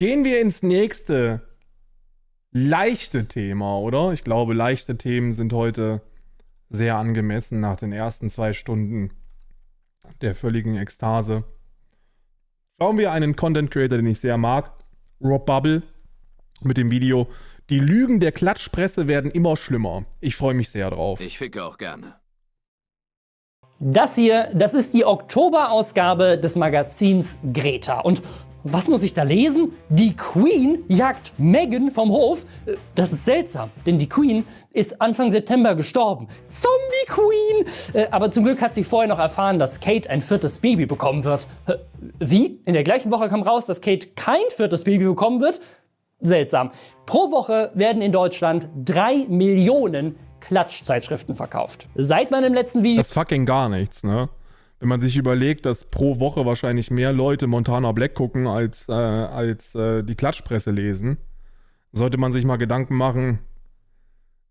Gehen wir ins nächste leichte Thema, oder? Ich glaube, leichte Themen sind heute sehr angemessen nach den ersten zwei Stunden der völligen Ekstase. Schauen wir einen Content Creator, den ich sehr mag, Rob Bubble, mit dem Video Die Lügen der Klatschpresse werden immer schlimmer. Ich freue mich sehr drauf. Ich ficke auch gerne. Das hier, das ist die Oktoberausgabe des Magazins Greta. Und was muss ich da lesen? Die Queen jagt Meghan vom Hof? Das ist seltsam, denn die Queen ist Anfang September gestorben. Zombie Queen! Äh, aber zum Glück hat sie vorher noch erfahren, dass Kate ein viertes Baby bekommen wird. Wie? In der gleichen Woche kam raus, dass Kate kein viertes Baby bekommen wird? Seltsam. Pro Woche werden in Deutschland drei Millionen Klatschzeitschriften verkauft. Seit meinem letzten Video. Das fucking gar nichts, ne? Wenn man sich überlegt, dass pro Woche wahrscheinlich mehr Leute Montana Black gucken, als, äh, als äh, die Klatschpresse lesen, sollte man sich mal Gedanken machen,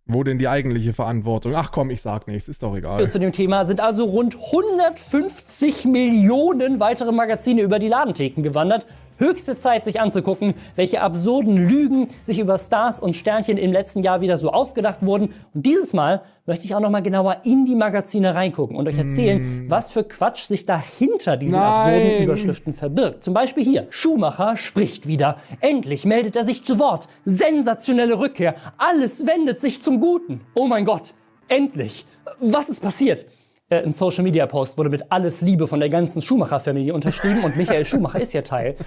wo denn die eigentliche Verantwortung? Ach komm, ich sag nichts, ist doch egal. Zu dem Thema sind also rund 150 Millionen weitere Magazine über die Ladentheken gewandert. Höchste Zeit, sich anzugucken, welche absurden Lügen sich über Stars und Sternchen im letzten Jahr wieder so ausgedacht wurden. Und dieses Mal möchte ich auch noch mal genauer in die Magazine reingucken und euch erzählen, mm. was für Quatsch sich dahinter diesen Nein. absurden Überschriften verbirgt. Zum Beispiel hier, Schumacher spricht wieder. Endlich meldet er sich zu Wort. Sensationelle Rückkehr. Alles wendet sich zum Guten. Oh mein Gott, endlich. Was ist passiert? Äh, ein Social Media Post wurde mit alles Liebe von der ganzen Schumacher-Familie unterschrieben und Michael Schumacher ist ja Teil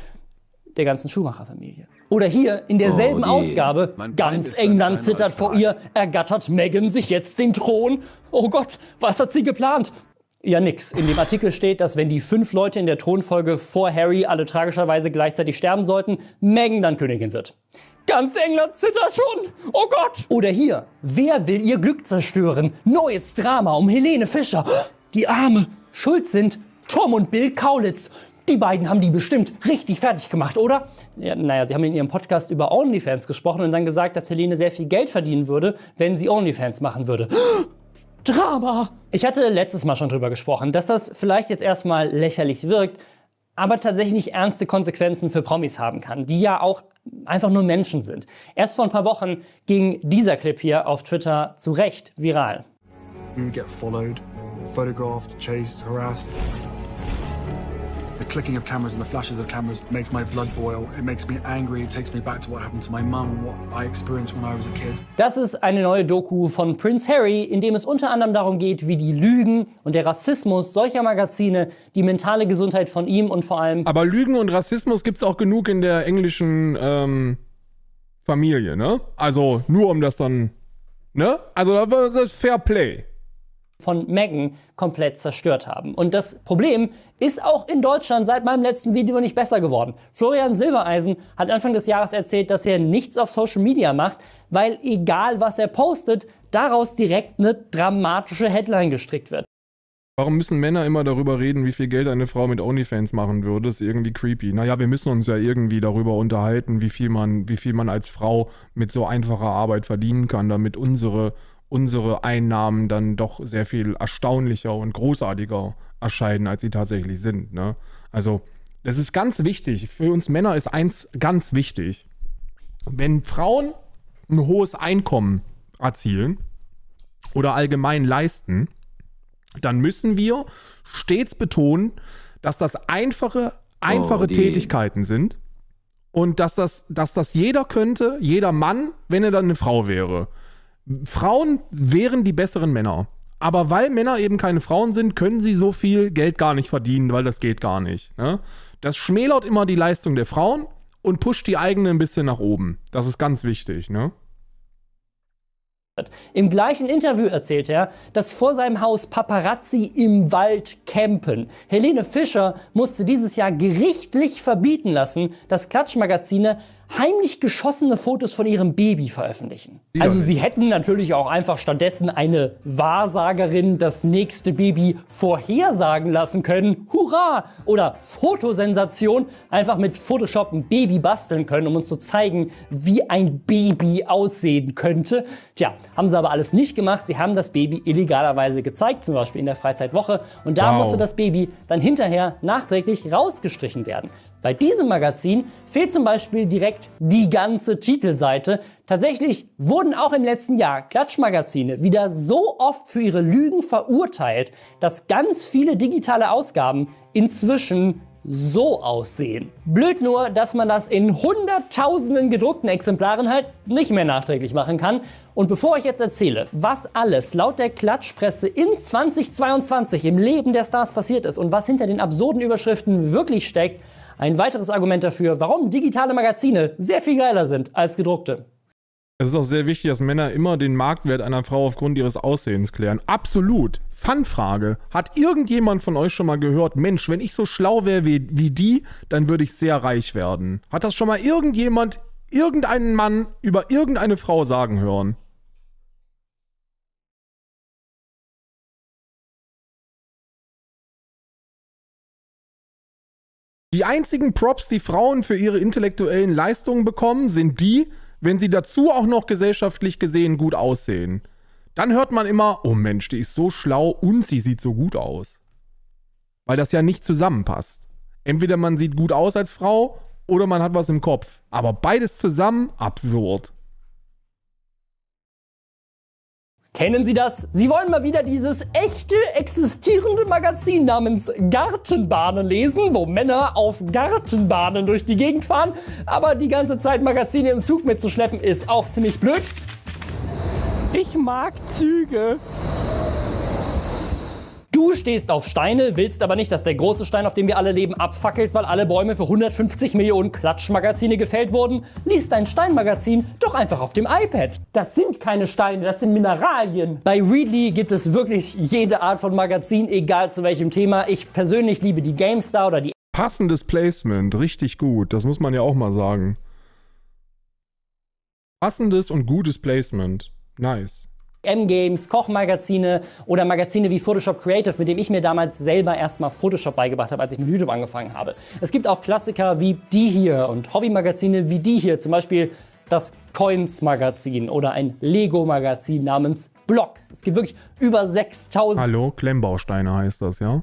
der ganzen Schumacher-Familie. Oder hier in derselben oh, Ausgabe, ganz England zittert vor ihr, ergattert Meghan sich jetzt den Thron. Oh Gott, was hat sie geplant? Ja, nix. In dem Artikel steht, dass wenn die fünf Leute in der Thronfolge vor Harry alle tragischerweise gleichzeitig sterben sollten, Meghan dann Königin wird. Ganz England zittert schon. Oh Gott. Oder hier, wer will ihr Glück zerstören? Neues Drama um Helene Fischer. Die Arme. Schuld sind Tom und Bill Kaulitz. Die beiden haben die bestimmt richtig fertig gemacht, oder? Ja, naja, sie haben in ihrem Podcast über OnlyFans gesprochen und dann gesagt, dass Helene sehr viel Geld verdienen würde, wenn sie OnlyFans machen würde. Drama! Ich hatte letztes Mal schon drüber gesprochen, dass das vielleicht jetzt erstmal lächerlich wirkt, aber tatsächlich nicht ernste Konsequenzen für Promis haben kann, die ja auch einfach nur Menschen sind. Erst vor ein paar Wochen ging dieser Clip hier auf Twitter zu Recht viral. You get followed, photographed, chased, harassed. The clicking of cameras and the flashes of cameras makes my blood boil. It makes me angry. It takes me back to what happened to my mum, what I experienced when I was a kid. Das ist eine neue Doku von Prince Harry, in dem es unter anderem darum geht, wie die Lügen und der Rassismus solcher Magazine die mentale Gesundheit von ihm und vor allem. Aber Lügen und Rassismus gibt es auch genug in der englischen ähm, Familie, ne? Also nur um das dann, ne? Also das ist Fair Play von Megan komplett zerstört haben. Und das Problem ist auch in Deutschland seit meinem letzten Video nicht besser geworden. Florian Silbereisen hat Anfang des Jahres erzählt, dass er nichts auf Social Media macht, weil egal was er postet, daraus direkt eine dramatische Headline gestrickt wird. Warum müssen Männer immer darüber reden, wie viel Geld eine Frau mit OnlyFans machen würde? Das ist irgendwie creepy. Naja, wir müssen uns ja irgendwie darüber unterhalten, wie viel man, wie viel man als Frau mit so einfacher Arbeit verdienen kann, damit unsere unsere Einnahmen dann doch sehr viel erstaunlicher und großartiger erscheinen, als sie tatsächlich sind. Ne? Also, das ist ganz wichtig. Für uns Männer ist eins ganz wichtig. Wenn Frauen ein hohes Einkommen erzielen oder allgemein leisten, dann müssen wir stets betonen, dass das einfache, einfache oh, Tätigkeiten sind und dass das, dass das jeder könnte, jeder Mann, wenn er dann eine Frau wäre. Frauen wären die besseren Männer. Aber weil Männer eben keine Frauen sind, können sie so viel Geld gar nicht verdienen, weil das geht gar nicht. Ne? Das schmälert immer die Leistung der Frauen und pusht die eigene ein bisschen nach oben. Das ist ganz wichtig. Ne? Im gleichen Interview erzählt er, dass vor seinem Haus Paparazzi im Wald campen. Helene Fischer musste dieses Jahr gerichtlich verbieten lassen, dass Klatschmagazine heimlich geschossene Fotos von ihrem Baby veröffentlichen. Ja. Also sie hätten natürlich auch einfach stattdessen eine Wahrsagerin das nächste Baby vorhersagen lassen können. Hurra! Oder Fotosensation, einfach mit Photoshop ein Baby basteln können, um uns zu zeigen, wie ein Baby aussehen könnte. Tja, Haben sie aber alles nicht gemacht. Sie haben das Baby illegalerweise gezeigt, zum Beispiel in der Freizeitwoche. Und da Wow. musste das Baby dann hinterher nachträglich rausgestrichen werden. Bei diesem Magazin fehlt zum Beispiel direkt die ganze Titelseite. Tatsächlich wurden auch im letzten Jahr Klatschmagazine wieder so oft für ihre Lügen verurteilt, dass ganz viele digitale Ausgaben inzwischen so aussehen. Blöd nur, dass man das in hunderttausenden gedruckten Exemplaren halt nicht mehr nachträglich machen kann. Und bevor ich jetzt erzähle, was alles laut der Klatschpresse in 2022 im Leben der Stars passiert ist und was hinter den absurden Überschriften wirklich steckt, ein weiteres Argument dafür, warum digitale Magazine sehr viel geiler sind als gedruckte. Es ist auch sehr wichtig, dass Männer immer den Marktwert einer Frau aufgrund ihres Aussehens klären. Absolut. Fun-Frage. Hat irgendjemand von euch schon mal gehört, Mensch, wenn ich so schlau wäre wie, wie die, dann würde ich sehr reich werden? Hat das schon mal irgendjemand, irgendeinen Mann über irgendeine Frau sagen hören? Die einzigen Props, die Frauen für ihre intellektuellen Leistungen bekommen, sind die, wenn sie dazu auch noch gesellschaftlich gesehen gut aussehen. Dann hört man immer, oh Mensch, die ist so schlau und sie sieht so gut aus. Weil das ja nicht zusammenpasst. Entweder man sieht gut aus als Frau oder man hat was im Kopf. Aber beides zusammen, absurd. Kennen Sie das? Sie wollen mal wieder dieses echte, existierende Magazin namens Gartenbahnen lesen, wo Männer auf Gartenbahnen durch die Gegend fahren. Aber die ganze Zeit Magazine im Zug mitzuschleppen ist auch ziemlich blöd. Ich mag Züge. Du stehst auf Steine, willst aber nicht, dass der große Stein, auf dem wir alle leben, abfackelt, weil alle Bäume für 150 Millionen Klatschmagazine gefällt wurden. Lies dein Steinmagazin doch einfach auf dem iPad. Das sind keine Steine, das sind Mineralien. Bei Readly gibt es wirklich jede Art von Magazin, egal zu welchem Thema. Ich persönlich liebe die GameStar oder die Passendes Placement, richtig gut. Das muss man ja auch mal sagen. Passendes und gutes Placement. Nice. M-Games, Kochmagazine oder Magazine wie Photoshop Creative, mit dem ich mir damals selber erstmal Photoshop beigebracht habe, als ich mit YouTube angefangen habe. Es gibt auch Klassiker wie die hier und Hobbymagazine wie die hier, zum Beispiel das Coins-Magazin oder ein Lego-Magazin namens Blocks. Es gibt wirklich über 6000 Hallo, Klemmbausteine heißt das, ja?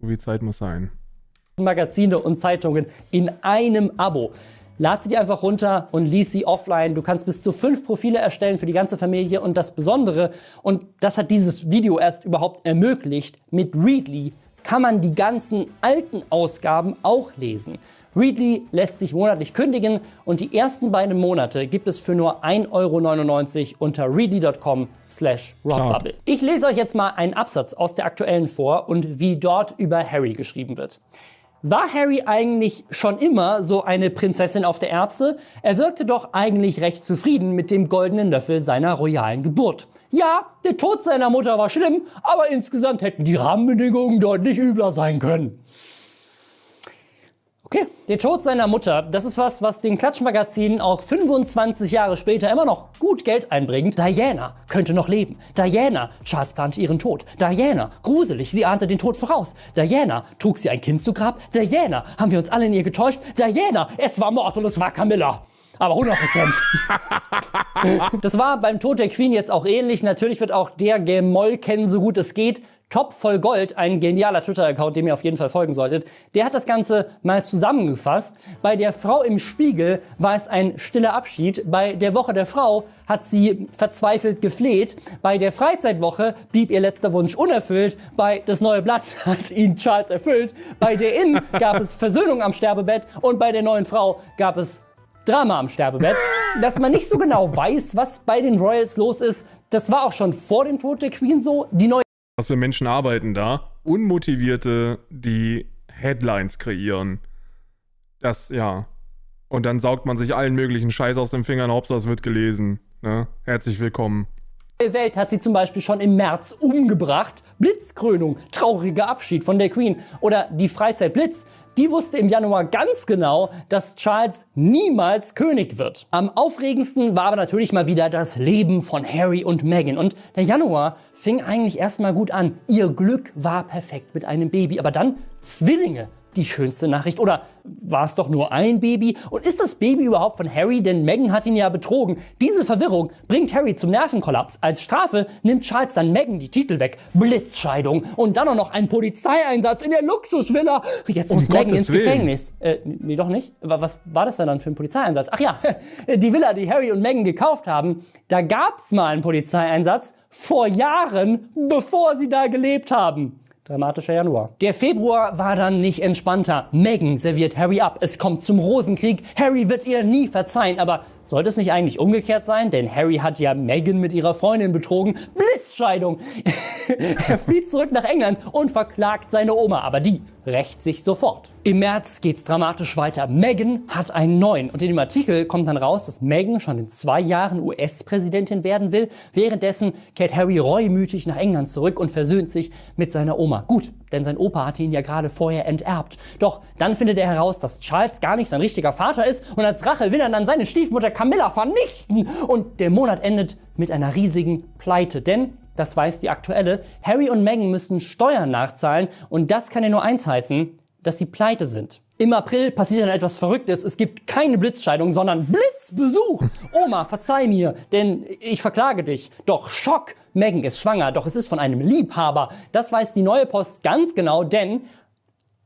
Viel Zeit muss sein. Magazine und Zeitungen in einem Abo. Lad sie dir einfach runter und lies sie offline. Du kannst bis zu fünf Profile erstellen für die ganze Familie. Und das Besondere, und das hat dieses Video erst überhaupt ermöglicht, mit Readly kann man die ganzen alten Ausgaben auch lesen. Readly lässt sich monatlich kündigen und die ersten beiden Monate gibt es für nur 1,99 Euro unter readly.com slash rockbubble. Ich lese euch jetzt mal einen Absatz aus der aktuellen vor und wie dort über Harry geschrieben wird. War Harry eigentlich schon immer so eine Prinzessin auf der Erbse? Er wirkte doch eigentlich recht zufrieden mit dem goldenen Löffel seiner royalen Geburt. Ja, der Tod seiner Mutter war schlimm, aber insgesamt hätten die Rahmenbedingungen deutlich übler sein können. Okay, der Tod seiner Mutter, das ist was, was den Klatschmagazinen auch 25 Jahre später immer noch gut Geld einbringt. Diana könnte noch leben. Diana, Charles plante ihren Tod. Diana, gruselig, sie ahnte den Tod voraus. Diana, trug sie ein Kind zu Grab. Diana, haben wir uns alle in ihr getäuscht. Diana, es war Mord und es war Camilla. Aber 100 Prozent. Das war beim Tod der Queen jetzt auch ähnlich. Natürlich wird auch der Gemoll kennen, so gut es geht. Top voll Gold, ein genialer Twitter-Account, dem ihr auf jeden Fall folgen solltet. Der hat das Ganze mal zusammengefasst. Bei der Frau im Spiegel war es ein stiller Abschied. Bei der Woche der Frau hat sie verzweifelt gefleht. Bei der Freizeitwoche blieb ihr letzter Wunsch unerfüllt. Bei Das Neue Blatt hat ihn Charles erfüllt. Bei der Inn gab es Versöhnung am Sterbebett. Und bei der neuen Frau gab es Drama am Sterbebett. Dass man nicht so genau weiß, was bei den Royals los ist, das war auch schon vor dem Tod der Queen so. Die neue Was für Menschen arbeiten da? Unmotivierte, die Headlines kreieren. Das, ja. Und dann saugt man sich allen möglichen Scheiß aus den Fingern, Hauptsache es wird gelesen. Ne? Herzlich willkommen. Welt hat sie zum Beispiel schon im März umgebracht. Blitzkrönung, trauriger Abschied von der Queen. Oder die Freizeit Blitz, die wusste im Januar ganz genau, dass Charles niemals König wird. Am aufregendsten war aber natürlich mal wieder das Leben von Harry und Meghan. Und der Januar fing eigentlich erstmal gut an. Ihr Glück war perfekt mit einem Baby. Aber dann Zwillinge. Die schönste Nachricht. Oder war es doch nur ein Baby? Und ist das Baby überhaupt von Harry? Denn Meghan hat ihn ja betrogen. Diese Verwirrung bringt Harry zum Nervenkollaps. Als Strafe nimmt Charles dann Meghan die Titel weg. Blitzscheidung. Und dann auch noch ein Polizeieinsatz in der Luxusvilla. Jetzt muss Meghan ins Gefängnis. Äh, nee, doch nicht. Was war das denn dann für ein Polizeieinsatz? Ach ja, die Villa, die Harry und Meghan gekauft haben, da gab's mal einen Polizeieinsatz vor Jahren, bevor sie da gelebt haben. Dramatischer Januar. Der Februar war dann nicht entspannter. Meghan serviert Harry ab. Es kommt zum Rosenkrieg. Harry wird ihr nie verzeihen. Aber sollte es nicht eigentlich umgekehrt sein? Denn Harry hat ja Meghan mit ihrer Freundin betrogen. Blitzscheidung! er flieht zurück nach England und verklagt seine Oma. Aber die rächt sich sofort. Im März geht's dramatisch weiter. Meghan hat einen neuen. Und in dem Artikel kommt dann raus, dass Meghan schon in zwei Jahren US-Präsidentin werden will. Währenddessen kehrt Harry reumütig nach England zurück und versöhnt sich mit seiner Oma. Gut, denn sein Opa hatte ihn ja gerade vorher enterbt. Doch dann findet er heraus, dass Charles gar nicht sein richtiger Vater ist und als Rache will er dann seine Stiefmutter Camilla vernichten. Und der Monat endet mit einer riesigen Pleite. Denn das weiß die aktuelle, Harry und Meghan müssen Steuern nachzahlen und das kann ja nur eins heißen, dass sie pleite sind. Im April passiert dann etwas Verrücktes. Es gibt keine Blitzscheidung, sondern Blitzbesuch. Oma, verzeih mir, denn ich verklage dich. Doch Schock, Meghan ist schwanger, doch es ist von einem Liebhaber. Das weiß die neue Post ganz genau, denn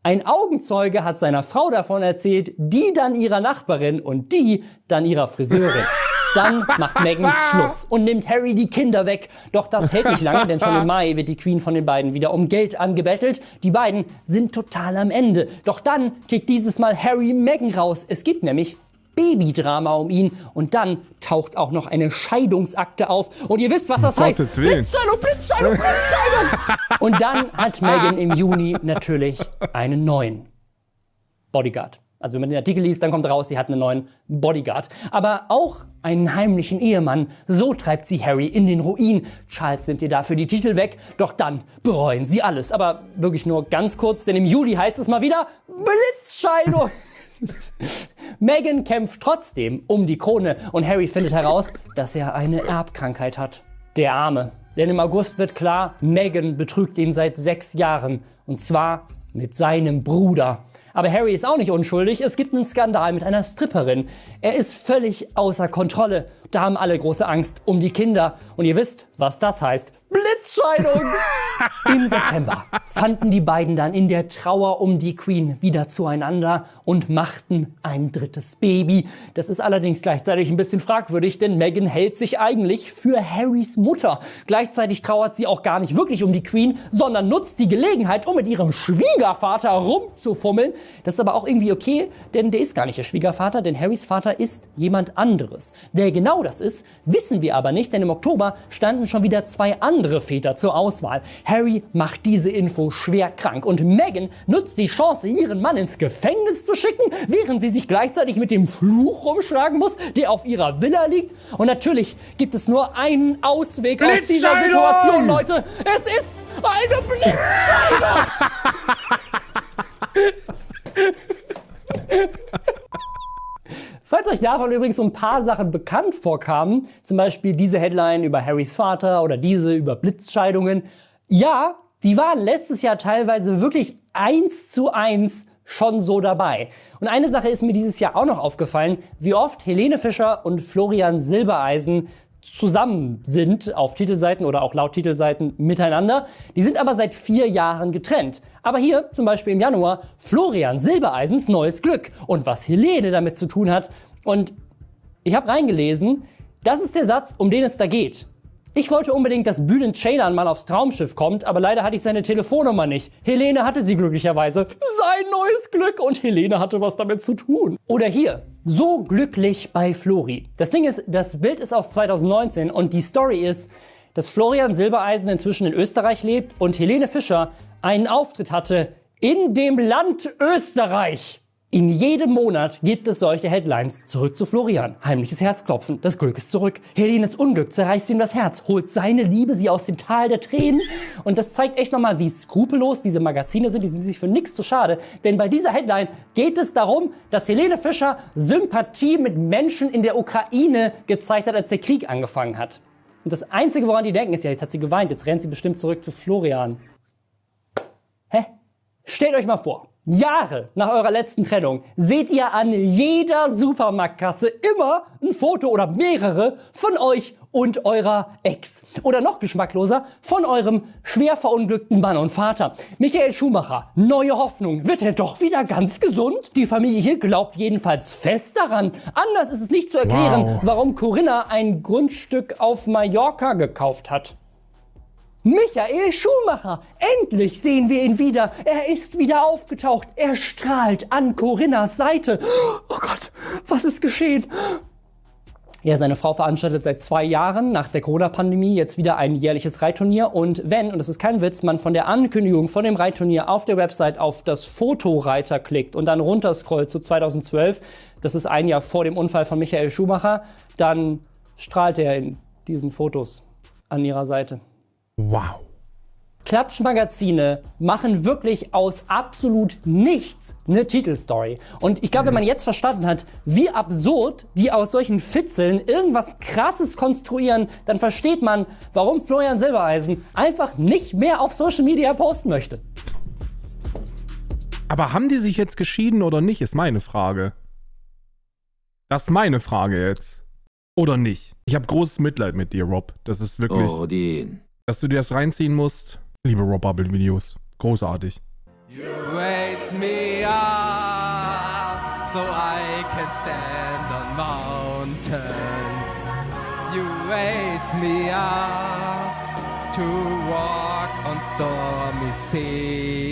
ein Augenzeuge hat seiner Frau davon erzählt, die dann ihrer Nachbarin und die dann ihrer Friseurin. Dann macht Meghan Schluss und nimmt Harry die Kinder weg. Doch das hält nicht lange, denn schon im Mai wird die Queen von den beiden wieder um Geld angebettelt. Die beiden sind total am Ende. Doch dann kickt dieses Mal Harry Meghan raus. Es gibt nämlich Babydrama um ihn und dann taucht auch noch eine Scheidungsakte auf und ihr wisst, was das um heißt. Blitzscheidung, Blitzscheidung, Blitzscheidung. und dann hat Meghan im Juni natürlich einen neuen Bodyguard. Also wenn man den Artikel liest, dann kommt raus, sie hat einen neuen Bodyguard. Aber auch einen heimlichen Ehemann. So treibt sie Harry in den Ruin. Charles nimmt ihr dafür die Titel weg, doch dann bereuen sie alles. Aber wirklich nur ganz kurz, denn im Juli heißt es mal wieder Blitzscheidung. Meghan kämpft trotzdem um die Krone und Harry findet heraus, dass er eine Erbkrankheit hat. Der Arme. Denn im August wird klar, Meghan betrügt ihn seit sechs Jahren. Und zwar mit seinem Bruder. Aber Harry ist auch nicht unschuldig. Es gibt einen Skandal mit einer Stripperin. Er ist völlig außer Kontrolle. Da haben alle große Angst um die Kinder. Und ihr wisst, was das heißt. Blitzscheidung! Im September fanden die beiden dann in der Trauer um die Queen wieder zueinander und machten ein drittes Baby. Das ist allerdings gleichzeitig ein bisschen fragwürdig, denn Meghan hält sich eigentlich für Harrys Mutter. Gleichzeitig trauert sie auch gar nicht wirklich um die Queen, sondern nutzt die Gelegenheit, um mit ihrem Schwiegervater rumzufummeln. Das ist aber auch irgendwie okay, denn der ist gar nicht der Schwiegervater, denn Harrys Vater ist jemand anderes. Wer genau das ist, wissen wir aber nicht, denn im Oktober standen schon wieder zwei andere Väter zur Auswahl. Harry macht diese Info schwer krank und Meghan nutzt die Chance, ihren Mann ins Gefängnis zu schicken, während sie sich gleichzeitig mit dem Fluch rumschlagen muss, der auf ihrer Villa liegt. Und natürlich gibt es nur einen Ausweg aus dieser Situation, Leute. Es ist eine Blitzscheidung! Falls euch davon übrigens so ein paar Sachen bekannt vorkamen, zum Beispiel diese Headline über Harrys Vater oder diese über Blitzscheidungen, ja, die waren letztes Jahr teilweise wirklich eins zu eins schon so dabei. Und eine Sache ist mir dieses Jahr auch noch aufgefallen, wie oft Helene Fischer und Florian Silbereisen zusammen sind auf Titelseiten oder auch laut Titelseiten miteinander. Die sind aber seit vier Jahren getrennt. Aber hier zum Beispiel im Januar Florian Silbereisens neues Glück und was Helene damit zu tun hat. Und ich habe reingelesen, das ist der Satz, um den es da geht. Ich wollte unbedingt, dass Bülent Ceylan mal aufs Traumschiff kommt, aber leider hatte ich seine Telefonnummer nicht. Helene hatte sie glücklicherweise. Sein neues Glück und Helene hatte was damit zu tun. Oder hier, so glücklich bei Flori. Das Ding ist, das Bild ist aus 2019 und die Story ist, dass Florian Silbereisen inzwischen in Österreich lebt und Helene Fischer einen Auftritt hatte in dem Land Österreich. In jedem Monat gibt es solche Headlines. Zurück zu Florian. Heimliches Herzklopfen. Das Glück ist zurück. Helenes Unglück zerreißt ihm das Herz, holt seine Liebe sie aus dem Tal der Tränen. Und das zeigt echt nochmal, wie skrupellos diese Magazine sind. Die sind sich für nichts zu schade. Denn bei dieser Headline geht es darum, dass Helene Fischer Sympathie mit Menschen in der Ukraine gezeigt hat, als der Krieg angefangen hat. Und das Einzige, woran die denken, ist ja, jetzt hat sie geweint, jetzt rennt sie bestimmt zurück zu Florian. Hä? Stellt euch mal vor, Jahre nach eurer letzten Trennung seht ihr an jeder Supermarktkasse immer ein Foto oder mehrere von euch und eurer Ex. Oder noch geschmackloser, von eurem schwer verunglückten Mann und Vater. Michael Schumacher, neue Hoffnung. Wird er doch wieder ganz gesund? Die Familie hier glaubt jedenfalls fest daran. Anders ist es nicht zu erklären, Wow. warum Corinna ein Grundstück auf Mallorca gekauft hat. Michael Schumacher. Endlich sehen wir ihn wieder. Er ist wieder aufgetaucht. Er strahlt an Corinnas Seite. Oh Gott, was ist geschehen? Ja, seine Frau veranstaltet seit zwei Jahren nach der Corona-Pandemie jetzt wieder ein jährliches Reitturnier. Und wenn, und das ist kein Witz, man von der Ankündigung von dem Reitturnier auf der Website auf das Fotoreiter klickt und dann runterscrollt zu 2012, das ist ein Jahr vor dem Unfall von Michael Schumacher, dann strahlt er in diesen Fotos an ihrer Seite. Wow. Klatschmagazine machen wirklich aus absolut nichts eine Titelstory. Und ich glaube, wenn man jetzt verstanden hat, wie absurd die aus solchen Fitzeln irgendwas Krasses konstruieren, dann versteht man, warum Florian Silbereisen einfach nicht mehr auf Social Media posten möchte. Aber haben die sich jetzt geschieden oder nicht, ist meine Frage. Das ist meine Frage jetzt. Oder nicht? Ich habe großes Mitleid mit dir, Rob. Das ist wirklich, Odin. Dass du dir das reinziehen musst. Liebe Rob Bubble Videos. Großartig. Raise me up so I can stand on mountains. You raise me up to walk on stormy seas.